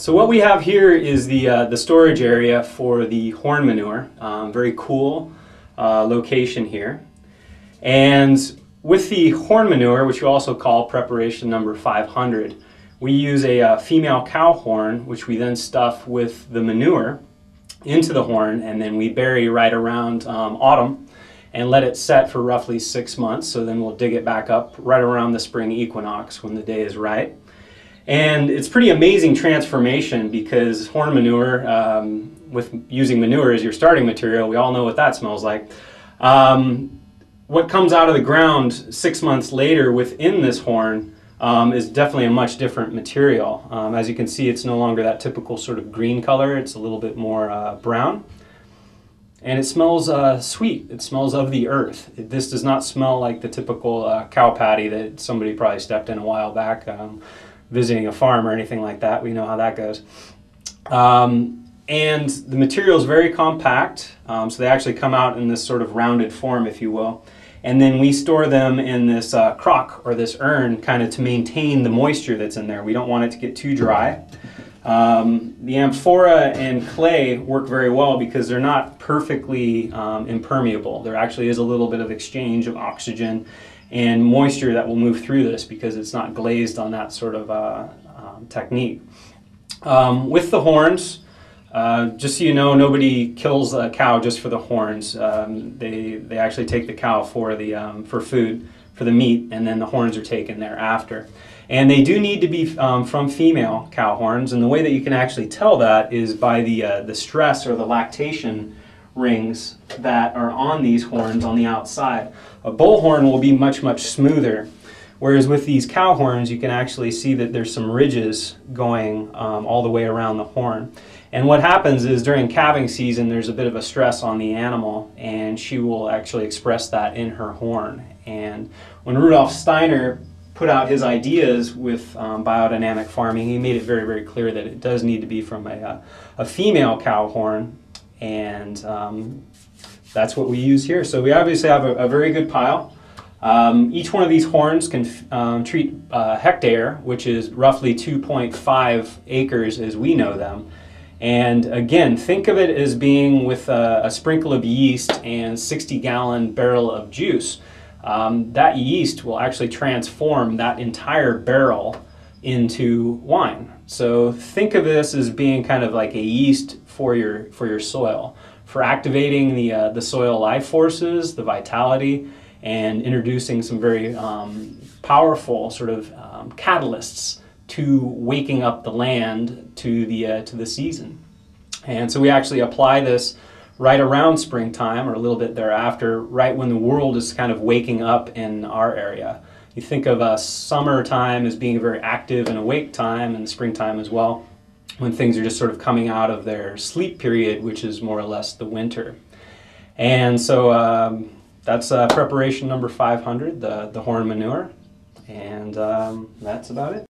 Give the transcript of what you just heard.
So what we have here is the, uh, the storage area for the horn manure. Um, very cool uh, location here. And with the horn manure, which we also call preparation number 500, we use a uh, female cow horn, which we then stuff with the manure into the horn, and then we bury right around um, autumn and let it set for roughly six months. So then we'll dig it back up right around the spring equinox when the day is right. And it's pretty amazing transformation because horn manure, um, with using manure as your starting material, we all know what that smells like. Um, what comes out of the ground six months later within this horn um, is definitely a much different material. Um, as you can see, it's no longer that typical sort of green color. It's a little bit more uh, brown. And it smells uh, sweet. It smells of the earth. This does not smell like the typical uh, cow patty that somebody probably stepped in a while back. Visiting a farm or anything like that. We know how that goes. Um, and the material is very compact, um, so they actually come out in this sort of rounded form, if you will. And then we store them in this uh, crock or this urn kind of to maintain the moisture that's in there. We don't want it to get too dry. Um, the amphora and clay work very well because they're not perfectly um, impermeable. There actually is a little bit of exchange of oxygen and moisture that will move through this because it's not glazed on that sort of uh, um, technique. Um, with the horns, uh, just so you know, nobody kills a cow just for the horns. Um, they, they actually take the cow for, the, um, for food, for the meat, and then the horns are taken thereafter. And they do need to be um, from female cow horns, and the way that you can actually tell that is by the, uh, the stress or the lactation rings that are on these horns on the outside. A bull horn will be much, much smoother. Whereas with these cow horns, you can actually see that there's some ridges going um, all the way around the horn. And what happens is during calving season, there's a bit of a stress on the animal, and she will actually express that in her horn. And when Rudolf Steiner put out his ideas with um, biodynamic farming, he made it very, very clear that it does need to be from a, a female cow horn and um, that's what we use here. So we obviously have a, a very good pile. Um, each one of these horns can um, treat a uh, hectare, which is roughly 2.5 acres as we know them. And again, think of it as being with a, a sprinkle of yeast and 60 gallon barrel of juice. Um, that yeast will actually transform that entire barrel into wine. So think of this as being kind of like a yeast for your for your soil, for activating the uh, the soil life forces, the vitality, and introducing some very um, powerful sort of um, catalysts to waking up the land to the uh, to the season. And so we actually apply this right around springtime or a little bit thereafter, right when the world is kind of waking up in our area. You think of uh, summertime as being a very active and awake time, and springtime as well when things are just sort of coming out of their sleep period, which is more or less the winter. And so um, that's uh, preparation number 500, the, the horn manure. And um, that's about it.